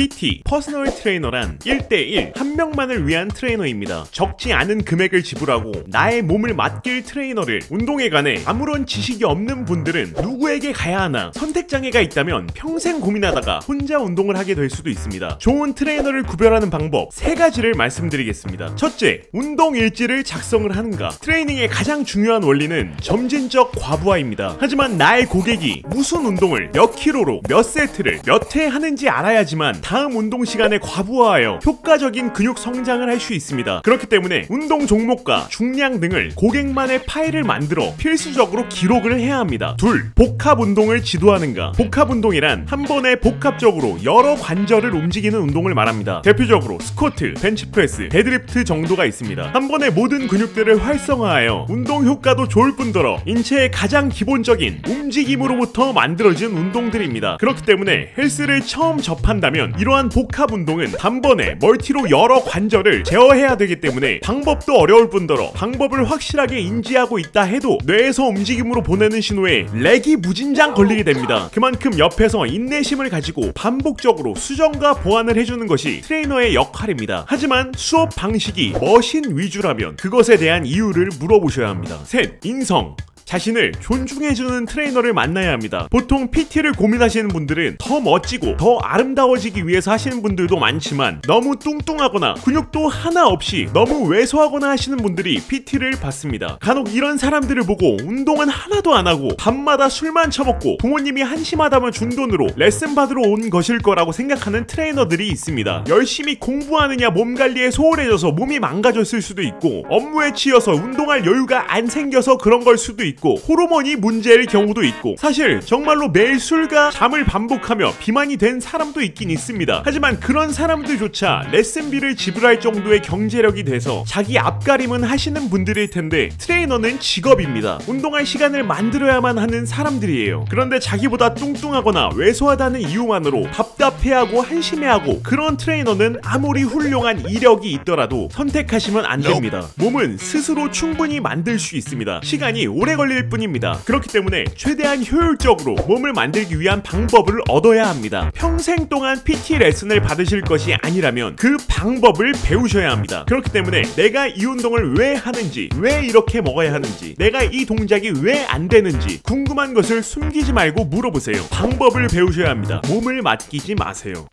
PT, personal trainer란 1대1 한 명만을 위한 트레이너입니다. 적지 않은 금액을 지불하고 나의 몸을 맡길 트레이너를 운동에 관해 아무런 지식이 없는 분들은 누구에게 가야 하나 선택장애가 있다면 평생 고민하다가 혼자 운동을 하게 될 수도 있습니다. 좋은 트레이너를 구별하는 방법 세 가지를 말씀드리겠습니다. 첫째, 운동 일지를 작성을 하는가. 트레이닝의 가장 중요한 원리는 점진적 과부하입니다. 하지만 나의 고객이 무슨 운동을 몇 킬로로 몇 세트를 몇 회 하는지 알아야지만 다음 운동 시간에 과부하하여 효과적인 근육 성장을 할 수 있습니다. 그렇기 때문에 운동 종목과 중량 등을 고객만의 파일을 만들어 필수적으로 기록을 해야 합니다. 둘, 복합 운동을 지도하는가. 복합 운동이란 한 번에 복합적으로 여러 관절을 움직이는 운동을 말합니다. 대표적으로 스쿼트, 벤치프레스, 데드리프트 정도가 있습니다. 한 번에 모든 근육들을 활성화하여 운동 효과도 좋을 뿐더러 인체의 가장 기본적인 움직임으로부터 만들어진 운동들입니다. 그렇기 때문에 헬스를 처음 접한다면 이러한 복합 운동은 단번에 multi로 여러 관절을 제어해야 되기 때문에 방법도 어려울 뿐더러 방법을 확실하게 인지하고 있다 해도 뇌에서 움직임으로 보내는 신호에 lag이 무진장 걸리게 됩니다. 그만큼 옆에서 인내심을 가지고 반복적으로 수정과 보완을 해주는 것이 트레이너의 역할입니다. 하지만 수업 방식이 machine 위주라면 그것에 대한 이유를 물어보셔야 합니다. 셋, 인성. 자신을 존중해주는 트레이너를 만나야 합니다. 보통 PT를 고민하시는 분들은 더 멋지고 더 아름다워지기 위해서 하시는 분들도 많지만 너무 뚱뚱하거나 근육도 하나 없이 너무 왜소하거나 하시는 분들이 PT를 받습니다. 간혹 이런 사람들을 보고 운동은 하나도 안 하고 밤마다 술만 처먹고 부모님이 한심하다면 준 돈으로 레슨 받으러 온 것일 거라고 생각하는 트레이너들이 있습니다. 열심히 공부하느라 몸 관리에 소홀해져서 몸이 망가졌을 수도 있고 업무에 치여서 운동할 여유가 안 생겨서 그런 걸 수도 있고 있고 호르몬이 문제일 경우도 있고 사실 정말로 매일 술과 잠을 반복하며 비만이 된 사람도 있긴 있습니다. 하지만 그런 사람들조차 레슨비를 지불할 정도의 경제력이 돼서 자기 앞가림은 하시는 분들일 텐데 트레이너는 직업입니다. 운동할 시간을 만들어야만 하는 사람들이에요. 그런데 자기보다 뚱뚱하거나 왜소하다는 이유만으로 답답해하고 한심해하고 그런 트레이너는 아무리 훌륭한 이력이 있더라도 선택하시면 안 됩니다. 몸은 스스로 충분히 만들 수 있습니다. 시간이 오래 걸리 걸릴 뿐입니다. 그렇기 때문에 최대한 효율적으로 몸을 만들기 위한 방법을 얻어야 합니다. 평생 동안 PT 레슨을 받으실 것이 아니라면 그 방법을 배우셔야 합니다. 그렇기 때문에 내가 이 운동을 왜 하는지, 왜 이렇게 먹어야 하는지, 내가 이 동작이 왜 안 되는지 궁금한 것을 숨기지 말고 물어보세요. 방법을 배우셔야 합니다. 몸을 맡기지 마세요.